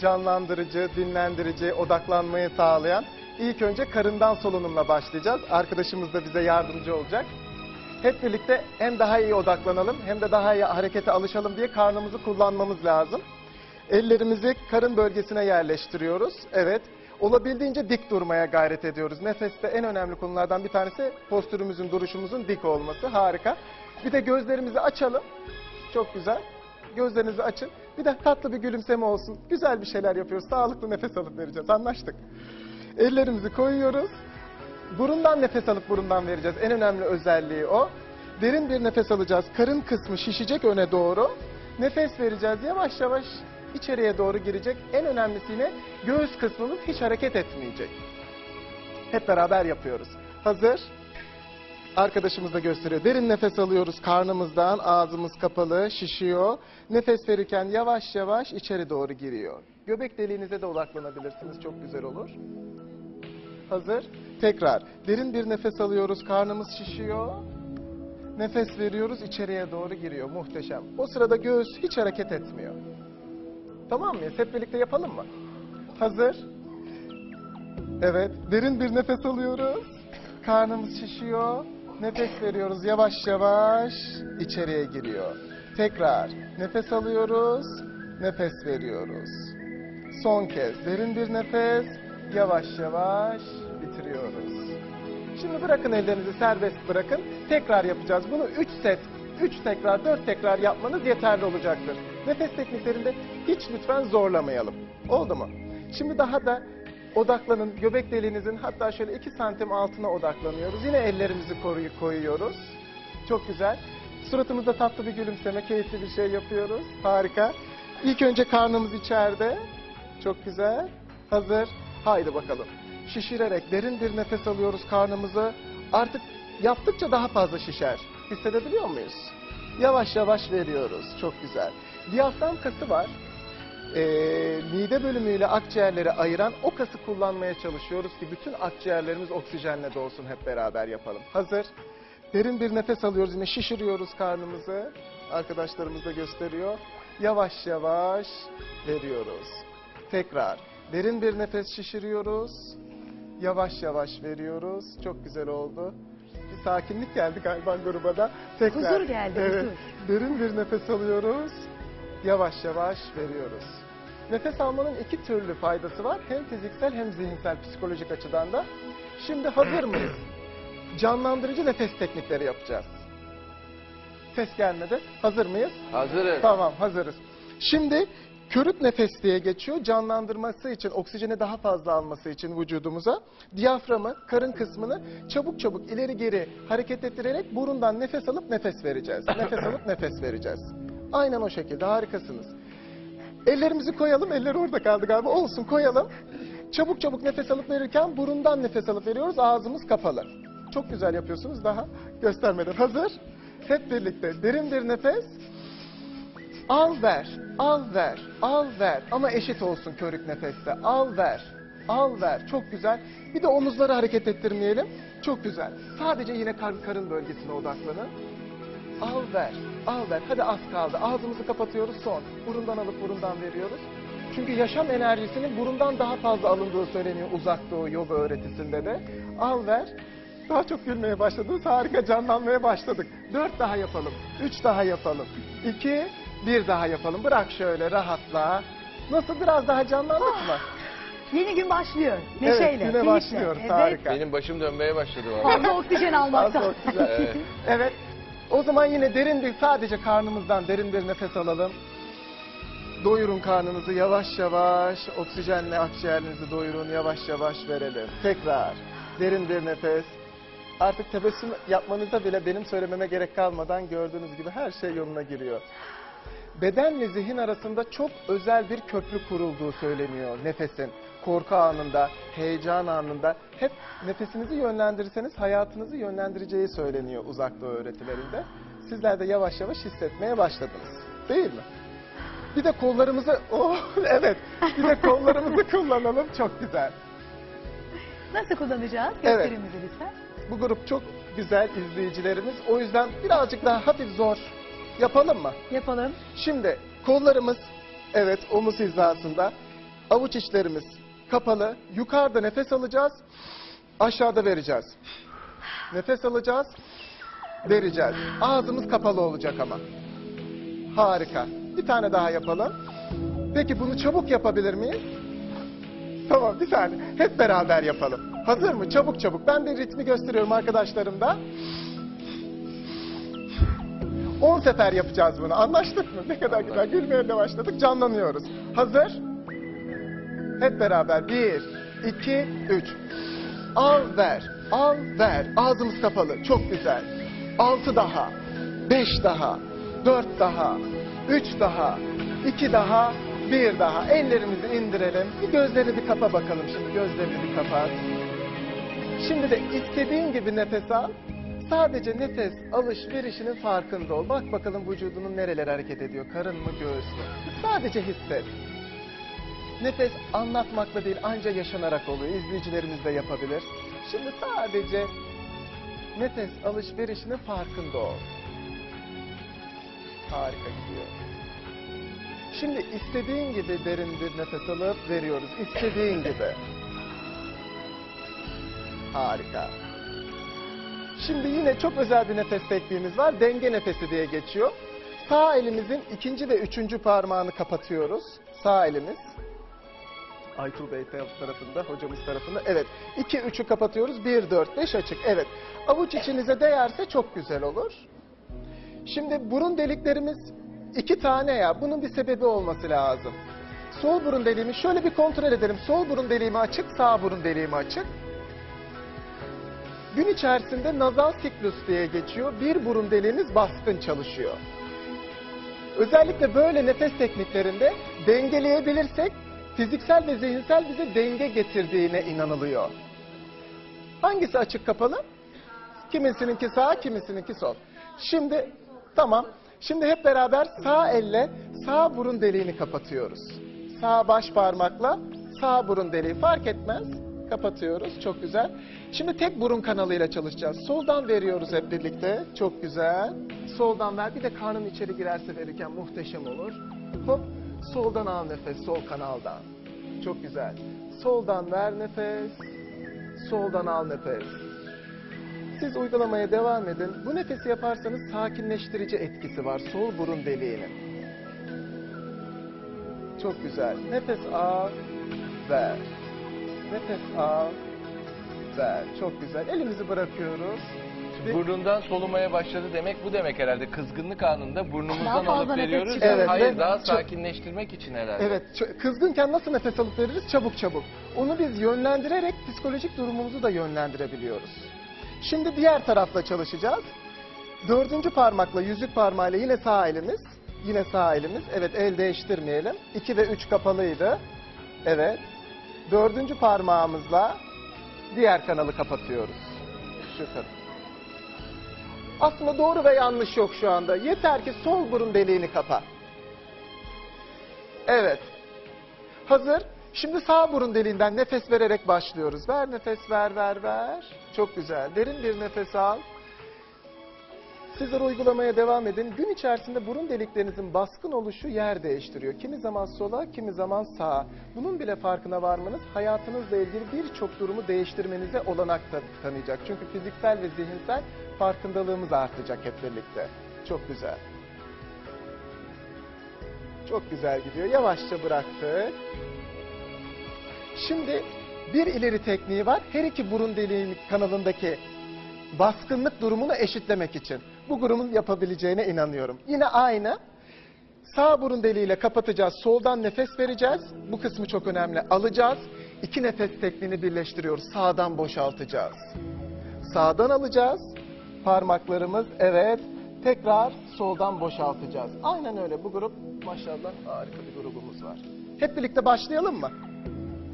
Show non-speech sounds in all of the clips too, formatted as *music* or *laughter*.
canlandırıcı, dinlendirici, odaklanmayı sağlayan. İlk önce karından solunumla başlayacağız. Arkadaşımız da bize yardımcı olacak. Hep birlikte hem daha iyi odaklanalım hem de daha iyi harekete alışalım diye karnımızı kullanmamız lazım. Ellerimizi karın bölgesine yerleştiriyoruz. Evet. Olabildiğince dik durmaya gayret ediyoruz. Nefeste en önemli konulardan bir tanesi postürümüzün, duruşumuzun dik olması. Harika. Bir de gözlerimizi açalım. Çok güzel. Gözlerinizi açın. Bir de tatlı bir gülümseme olsun. Güzel bir şeyler yapıyoruz. Sağlıklı nefes alıp vereceğiz. Anlaştık. Ellerimizi koyuyoruz. Burundan nefes alıp burundan vereceğiz. En önemli özelliği o. Derin bir nefes alacağız. Karın kısmı şişecek öne doğru. Nefes vereceğiz. Yavaş yavaş içeriye doğru girecek. En önemlisi yine göğüs kısmımız hiç hareket etmeyecek. Hep beraber yapıyoruz. Hazır. Arkadaşımız da gösteriyor. Derin nefes alıyoruz karnımızdan. Ağzımız kapalı, şişiyor. Nefes verirken yavaş yavaş içeri doğru giriyor. Göbek deliğinize de odaklanabilirsiniz. Çok güzel olur. Hazır. Tekrar. Derin bir nefes alıyoruz. Karnımız şişiyor. Nefes veriyoruz. içeriye doğru giriyor. Muhteşem. O sırada göğüs hiç hareket etmiyor. Tamam mıyız? Hep birlikte yapalım mı? Hazır. Evet. Derin bir nefes alıyoruz. Karnımız şişiyor. Nefes veriyoruz. Yavaş yavaş içeriye giriyor. Tekrar. Nefes alıyoruz. Nefes veriyoruz. Son kez derin bir nefes. Yavaş yavaş bitiriyoruz. Şimdi bırakın ellerinizi serbest bırakın. Tekrar yapacağız. Bunu 3 set, 3 tekrar, 4 tekrar yapmanız yeterli olacaktır. Nefes tekniklerinde hiç lütfen zorlamayalım. Oldu mu? Şimdi daha da odaklanın. Göbek deliğinizin hatta şöyle 2 santim altına odaklanıyoruz. Yine ellerimizi koruyu koyuyoruz. Çok güzel. Suratımızda tatlı bir gülümseme, keyifli bir şey yapıyoruz. Harika. İlk önce karnımız içeride. Çok güzel. Hazır. Haydi bakalım. Şişirerek derin bir nefes alıyoruz karnımızı. Artık yaptıkça daha fazla şişer. Hissedebiliyor muyuz? Yavaş yavaş veriyoruz. Çok güzel. Diyafram kası var. Ee, mide bölümüyle akciğerleri ayıran o kası kullanmaya çalışıyoruz ki bütün akciğerlerimiz oksijenle dolsun hep beraber yapalım. Hazır. Derin bir nefes alıyoruz yine şişiriyoruz karnımızı. Arkadaşlarımız da gösteriyor. Yavaş yavaş veriyoruz. Tekrar. Derin bir nefes şişiriyoruz. Yavaş yavaş veriyoruz. Çok güzel oldu. Bir sakinlik geldi galiba gruba da. Tekrar. Huzur geldi, Evet. huzur. Derin bir nefes alıyoruz. Yavaş yavaş veriyoruz. Nefes almanın iki türlü faydası var. Hem fiziksel hem zihinsel psikolojik açıdan da. Şimdi hazır mıyız? Canlandırıcı nefes teknikleri yapacağız. Ses gelmedi. Hazır mıyız? Hazırız. Tamam hazırız. Şimdi körük nefes diye geçiyor. Canlandırması için, oksijeni daha fazla alması için vücudumuza diyaframı, karın kısmını çabuk çabuk ileri geri hareket ettirerek burundan nefes alıp nefes vereceğiz. Nefes alıp nefes vereceğiz. Aynen o şekilde harikasınız. Ellerimizi koyalım. Eller orada kaldı galiba. Olsun koyalım. Çabuk çabuk nefes alıp verirken burundan nefes alıp veriyoruz. Ağzımız kapalı. Çok güzel yapıyorsunuz. Daha göstermeden. Hazır. Hep birlikte derin bir nefes. Al ver, al ver, al ver. Ama eşit olsun körük nefeste. Al ver, al ver. Çok güzel. Bir de omuzları hareket ettirmeyelim. Çok güzel. Sadece yine kar- karın bölgesine odaklanın. Al ver, al ver. Hadi az kaldı. Ağzımızı kapatıyoruz son. Burundan alıp burundan veriyoruz. Çünkü yaşam enerjisinin burundan daha fazla alındığı söyleniyor uzak doğu yoga öğretisinde de. Al ver. Daha çok gülmeye başladınız. Harika canlanmaya başladık. Dört daha yapalım. Üç daha yapalım. İki, bir daha yapalım. Bırak şöyle rahatla. Nasıl biraz daha canlandık mı? Yeni gün başlıyor. Neşeyle. Evet, güne keyifle. başlıyoruz. Evet. Harika. Benim başım dönmeye başladı valla. Fazla oksijen almaktan. Fazla oksijen. *laughs* Evet. Evet. O zaman yine derin bir sadece karnımızdan derin bir nefes alalım. Doyurun karnınızı yavaş yavaş. Oksijenle akciğerinizi doyurun yavaş yavaş verelim. Tekrar derin bir nefes. Artık tebessüm yapmanıza bile benim söylememe gerek kalmadan gördüğünüz gibi her şey yoluna giriyor. Bedenle zihin arasında çok özel bir köprü kurulduğu söyleniyor nefesin. Korku anında, heyecan anında hep nefesinizi yönlendirirseniz hayatınızı yönlendireceği söyleniyor uzak doğu öğretilerinde. Sizler de yavaş yavaş hissetmeye başladınız. Değil mi? Bir de kollarımızı, *laughs* oh evet, bir de kollarımızı *laughs* kullanalım. Çok güzel. Nasıl kullanacağız? Evet. Gösterin bize lütfen. Bu grup çok güzel izleyicilerimiz. O yüzden birazcık daha hafif zor yapalım mı? Yapalım. Şimdi kollarımız evet omuz hizasında. Avuç içlerimiz kapalı. Yukarıda nefes alacağız. Aşağıda vereceğiz. Nefes alacağız. Vereceğiz. Ağzımız kapalı olacak ama. Harika. Bir tane daha yapalım. Peki bunu çabuk yapabilir miyiz? Tamam bir saniye. Hep beraber yapalım. Hazır mı? Çabuk çabuk. Ben bir ritmi gösteriyorum arkadaşlarım da. 10 sefer yapacağız bunu. Anlaştık mı? Ne kadar güzel. Gülmeye de başladık. Canlanıyoruz. Hazır? Hep beraber. 1, 2, 3. Al ver. Al ver. Ağzımız kapalı. Çok güzel. 6 daha. 5 daha. 4 daha. 3 daha. 2 daha. 1 daha. Ellerimizi indirelim. Bir gözlerini bir kapa bakalım şimdi. Gözlerini bir kapat. Şimdi de istediğin gibi nefes al. Sadece nefes alışverişinin farkında ol. Bak bakalım vücudunun nereler hareket ediyor. Karın mı, göğüs mü? Sadece hisset. Nefes anlatmakla değil ancak yaşanarak oluyor. İzleyicilerimiz de yapabilir. Şimdi sadece nefes alışverişinin farkında ol. Harika gidiyor. Şimdi istediğin gibi derin bir nefes alıp veriyoruz. İstediğin gibi. Harika. Şimdi yine çok özel bir nefes tekniğimiz var. Denge nefesi diye geçiyor. Sağ elimizin ikinci ve üçüncü parmağını kapatıyoruz. Sağ elimiz. Aytul Bey tarafında, hocamız tarafında. Evet. 2 3'ü kapatıyoruz. 1 4 5 açık. Evet. Avuç içinize değerse çok güzel olur. Şimdi burun deliklerimiz iki tane ya. Bunun bir sebebi olması lazım. Sol burun deliğimi şöyle bir kontrol edelim. Sol burun deliğimi açık, sağ burun deliğimi açık. Gün içerisinde nazal siklus diye geçiyor. Bir burun deliğiniz baskın çalışıyor. Özellikle böyle nefes tekniklerinde dengeleyebilirsek fiziksel ve zihinsel bize denge getirdiğine inanılıyor. Hangisi açık kapalı? Kimisininki sağ, kimisininki sol. Şimdi tamam. Şimdi hep beraber sağ elle sağ burun deliğini kapatıyoruz. Sağ baş parmakla sağ burun deliği fark etmez. Kapatıyoruz. Çok güzel. Şimdi tek burun kanalıyla çalışacağız. Soldan veriyoruz hep birlikte. Çok güzel. Soldan ver. Bir de karnın içeri girerse verirken muhteşem olur. Hop. Soldan al nefes. Sol kanaldan. Çok güzel. Soldan ver nefes. Soldan al nefes. Siz uygulamaya devam edin. Bu nefesi yaparsanız sakinleştirici etkisi var sol burun deliğinin. Çok güzel. Nefes al, ver. Nefes al, ver. Çok güzel. Elimizi bırakıyoruz. Burundan solumaya başladı demek bu demek herhalde. Kızgınlık anında Daha burnumuzdan fazla alıp nefes veriyoruz. Evet, Hayır ve daha çok- sakinleştirmek için herhalde. Evet, ç- kızgınken nasıl nefes alıp veririz? Çabuk çabuk. Onu biz yönlendirerek psikolojik durumumuzu da yönlendirebiliyoruz. Şimdi diğer tarafla çalışacağız. Dördüncü parmakla, yüzük parmağıyla yine sağ elimiz. Yine sağ elimiz. Evet, el değiştirmeyelim. İki ve üç kapalıydı. Evet. Dördüncü parmağımızla diğer kanalı kapatıyoruz. Şu taraf. Aslında doğru ve yanlış yok şu anda. Yeter ki sol burun deliğini kapa. Evet. Hazır. Şimdi sağ burun deliğinden nefes vererek başlıyoruz. Ver nefes ver ver ver. Çok güzel. Derin bir nefes al. Sizler uygulamaya devam edin. Gün içerisinde burun deliklerinizin baskın oluşu yer değiştiriyor. Kimi zaman sola, kimi zaman sağa. Bunun bile farkına varmanız hayatınızla ilgili birçok durumu değiştirmenize olanak ta- tanıyacak. Çünkü fiziksel ve zihinsel farkındalığımız artacak hep birlikte. Çok güzel. Çok güzel gidiyor. Yavaşça bıraktık. Şimdi bir ileri tekniği var. Her iki burun deliği kanalındaki baskınlık durumunu eşitlemek için. Bu grubun yapabileceğine inanıyorum. Yine aynı. Sağ burun deliğiyle kapatacağız. Soldan nefes vereceğiz. Bu kısmı çok önemli. Alacağız. İki nefes tekniğini birleştiriyoruz. Sağdan boşaltacağız. Sağdan alacağız. Parmaklarımız evet. Tekrar soldan boşaltacağız. Aynen öyle. Bu grup maşallah harika bir grubumuz var. Hep birlikte başlayalım mı?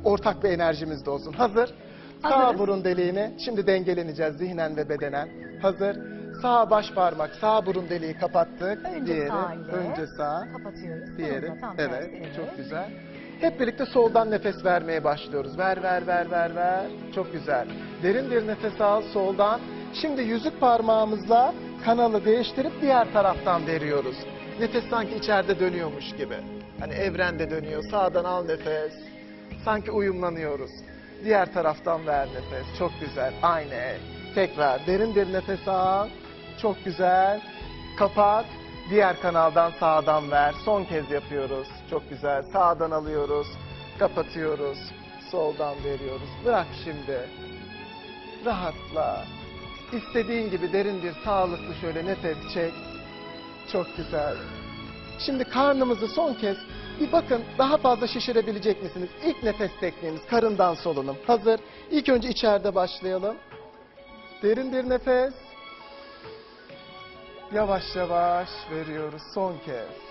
Ortak bir enerjimiz de olsun. Hazır. Sağ Hazırız. burun deliğini şimdi dengeleneceğiz zihnen ve bedenen. Hazır. Sağ baş parmak, sağ burun deliği kapattık. Önce Diğeri, sağ ile. önce sağ, Kapatıyoruz. diğeri. Sonra tam Evet, tersi, çok güzel. Hep birlikte soldan nefes vermeye başlıyoruz. Ver, ver, ver, ver, ver. Çok güzel. Derin bir nefes al soldan. Şimdi yüzük parmağımızla kanalı değiştirip diğer taraftan veriyoruz. Nefes sanki içeride dönüyormuş gibi. Hani evrende dönüyor. Sağdan al nefes. Sanki uyumlanıyoruz. Diğer taraftan ver nefes. Çok güzel. Aynı. Tekrar derin bir nefes al. Çok güzel. Kapat. Diğer kanaldan sağdan ver. Son kez yapıyoruz. Çok güzel. Sağdan alıyoruz. Kapatıyoruz. Soldan veriyoruz. Bırak şimdi. Rahatla. İstediğin gibi derin bir sağlıklı şöyle nefes çek. Çok güzel. Şimdi karnımızı son kez bir bakın daha fazla şişirebilecek misiniz? İlk nefes tekniğimiz karından solunum. Hazır. İlk önce içeride başlayalım. Derin bir nefes. Yavaş yavaş veriyoruz son kez.